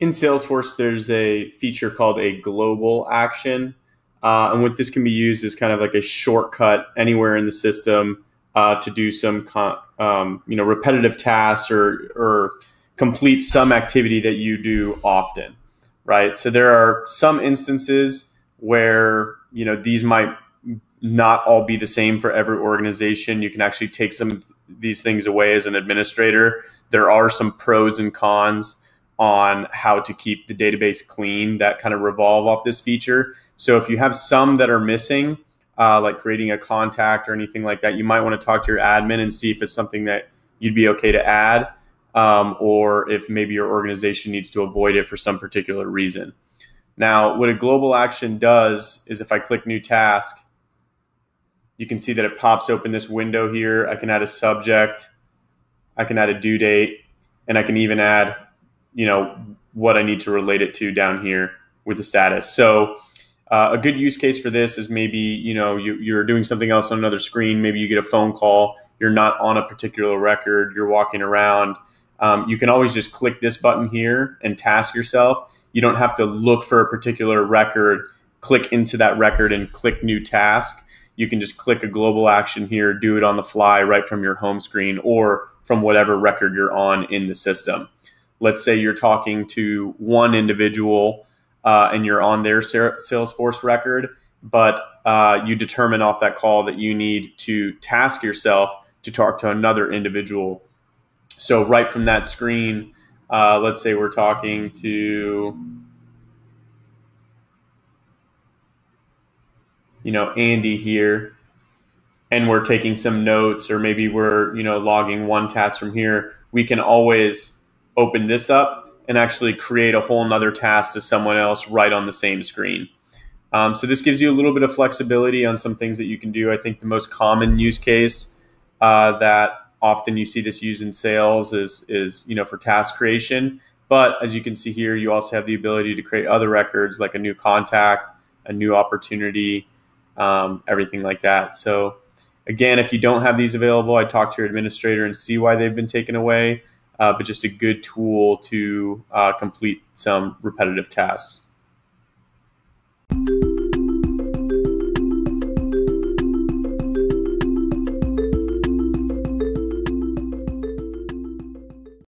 in Salesforce, there's a feature called a global action. Uh, and what this can be used is kind of like a shortcut anywhere in the system uh, to do some um, you know repetitive tasks or or complete some activity that you do often, right? So there are some instances where you know these might not all be the same for every organization. You can actually take some of these things away as an administrator. There are some pros and cons on how to keep the database clean that kind of revolve off this feature. So if you have some that are missing, uh, like creating a contact or anything like that, you might want to talk to your admin and see if it's something that you'd be okay to add, um, or if maybe your organization needs to avoid it for some particular reason. Now, what a global action does is if I click new task, you can see that it pops open this window here. I can add a subject, I can add a due date, and I can even add, you know, what I need to relate it to down here with the status. So uh, a good use case for this is maybe you know you, you're doing something else on another screen. Maybe you get a phone call. You're not on a particular record. You're walking around. Um, you can always just click this button here and task yourself. You don't have to look for a particular record, click into that record, and click new task. You can just click a global action here, do it on the fly right from your home screen or from whatever record you're on in the system. Let's say you're talking to one individual uh, and you're on their Salesforce record, but uh, you determine off that call that you need to task yourself to talk to another individual. So, right from that screen, uh, let's say we're talking to, you know, Andy here, and we're taking some notes, or maybe we're, you know, logging one task from here. We can always open this up and actually create a whole nother task to someone else right on the same screen. Um, so this gives you a little bit of flexibility on some things that you can do. I think the most common use case uh, that often you see this used in sales is is you know for task creation. But as you can see here, you also have the ability to create other records like a new contact, a new opportunity, um, everything like that. So again, if you don't have these available, I talk to your administrator and see why they've been taken away uh, but just a good tool to uh, complete some repetitive tasks.